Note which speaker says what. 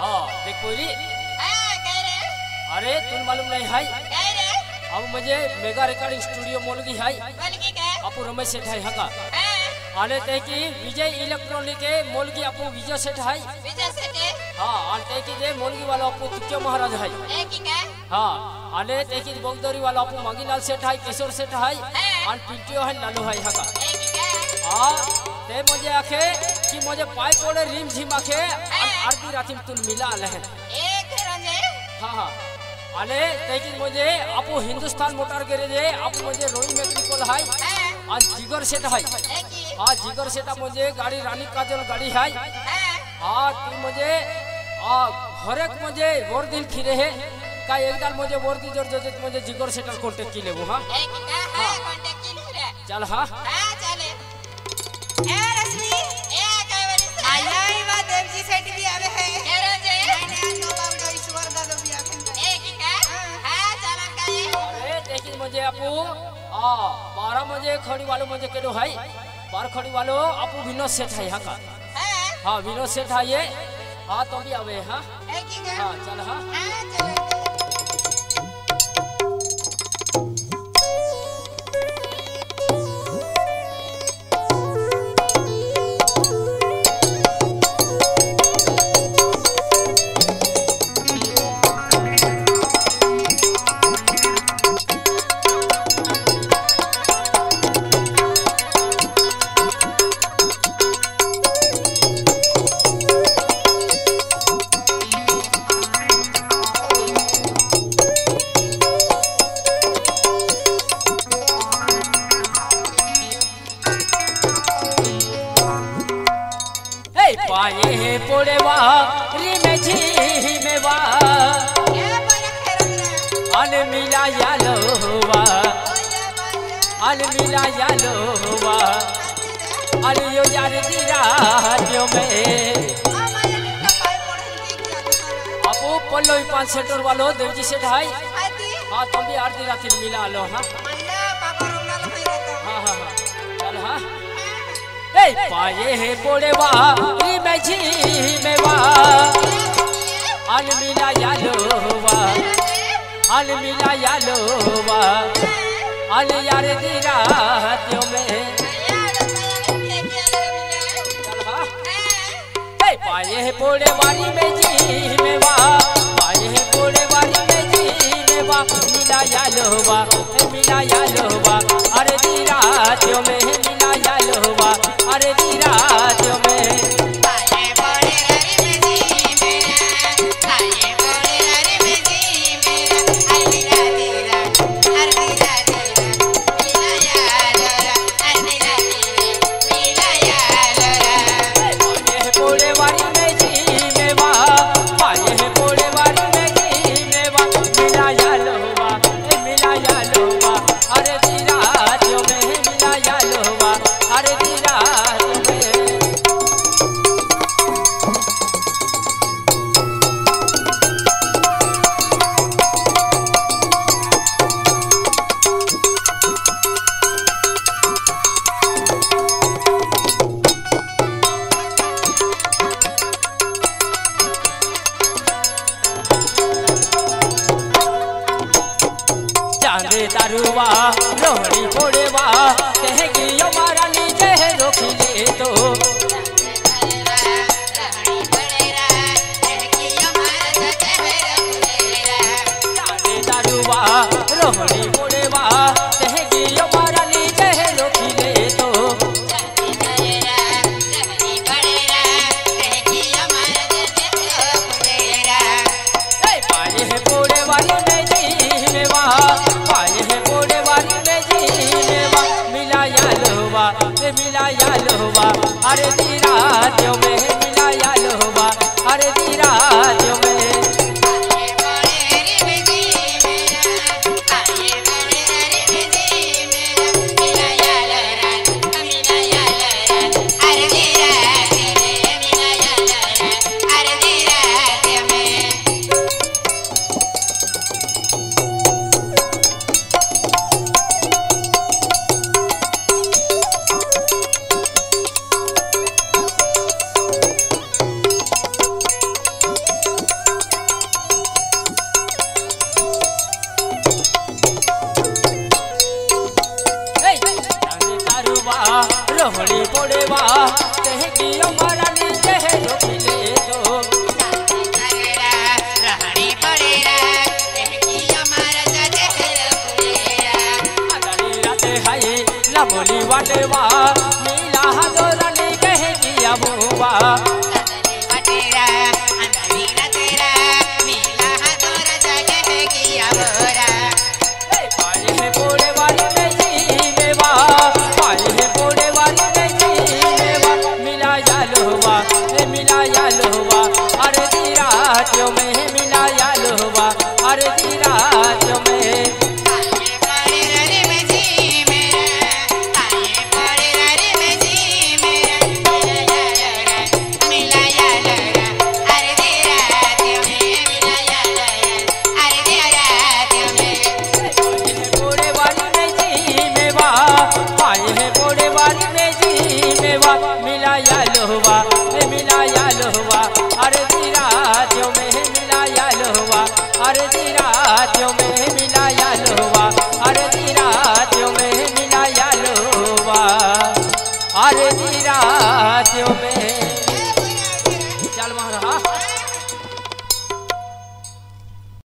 Speaker 1: हाँ अरे तुम मालूम नहीं है? अब मुझे मेगा रिकॉर्डिंग स्टूडियो मोल की है। अपू रमेश सेठ है हका
Speaker 2: हाँ,
Speaker 1: ते की विजय इलेक्ट्रॉनिक के मोल की अपू विजय सेठ है।
Speaker 2: विजय
Speaker 1: हाँ आने की जे मोल की वाला अपू तुक्के महाराज है।
Speaker 2: ही
Speaker 1: आने ते की बगदौरी वाला अपू मांगीलाल सेठ है किशोर सेठ है। और पिंटियो है लालू है हका
Speaker 2: हाँ
Speaker 1: ते मुझे आखे कि मुझे पाई पड़े रिम झिम आखे। आरती राती में तुम मिला ले
Speaker 2: एक रंजे
Speaker 1: हाँ हाँ। अरे लेकिन मुझे आपको हिंदुस्तान मोटर गैरेज है आप मुझे रोई मैकेनिकल है
Speaker 2: हाँ,
Speaker 1: आज जिगर सेट है।
Speaker 2: एक ही
Speaker 1: जिगर सेट मुझे गाड़ी रानी काजल गाड़ी है।
Speaker 2: हाँ,
Speaker 1: हाँ तू मुझे आ, हर एक मुझे वोर दिन खिरे है का एक दाल मुझे वोर दी ज़ोर जो मुझे जिगर सेटर कॉन्टेक्ट की ले वो हाँ?
Speaker 2: एक क्या कांटेक्ट की ले
Speaker 1: चल हाँ।
Speaker 2: चले। ए रश्मि। ही देवजी सेठ भी आवे है। ए रंजे। मैंने आज बाबा उठो ईश्वर दादा भी एक ही क्या? हाँ। चलन का ये
Speaker 1: अरे लेकिन मुझे अपू आ बारह मुझे खड़ी वालों मुझे केडो है। बारह खड़ी वालों आपू विनोद सेठ है यहाँ का।
Speaker 2: हाँ,
Speaker 1: हाँ विनोद सेठ है ये। हाँ तो भी आवे हाँ।
Speaker 2: एक ही क्या?
Speaker 1: हाँ चल हाँ।
Speaker 2: हाँ, चले।
Speaker 1: पोड़ेवा, री में झी में वा
Speaker 2: बना खेल रहा
Speaker 1: अन मिला यालोवा अन मिला अन यो यार दी रातियों में। अपू पल्लो पाँच सेटर वालो, देवजी सेठ है हाँ तुम भी आरती राती मिला लो हाँ। हाँ हाँ हाँ। चल हाँ। हे पाये हे पोड़ेवा री में। पाए पोड़े वारी में में पाए पोड़े वारी में में मिला यालोवा मिला यालोवा दारुवा लोहड़ी फोड़ेवा कहेगी यालोवा अरे दी रातियों लहड़ी पड़ेवा कह की हमारा नीचे है जो मिले तो
Speaker 2: हमारा
Speaker 1: आदरी राते हाय लमोली वाटेवा नीला हादोरानी कह अबुआ अरे दे
Speaker 2: रात में मिला या लरा अरे दे रात में
Speaker 1: पाए है पोड़े वाली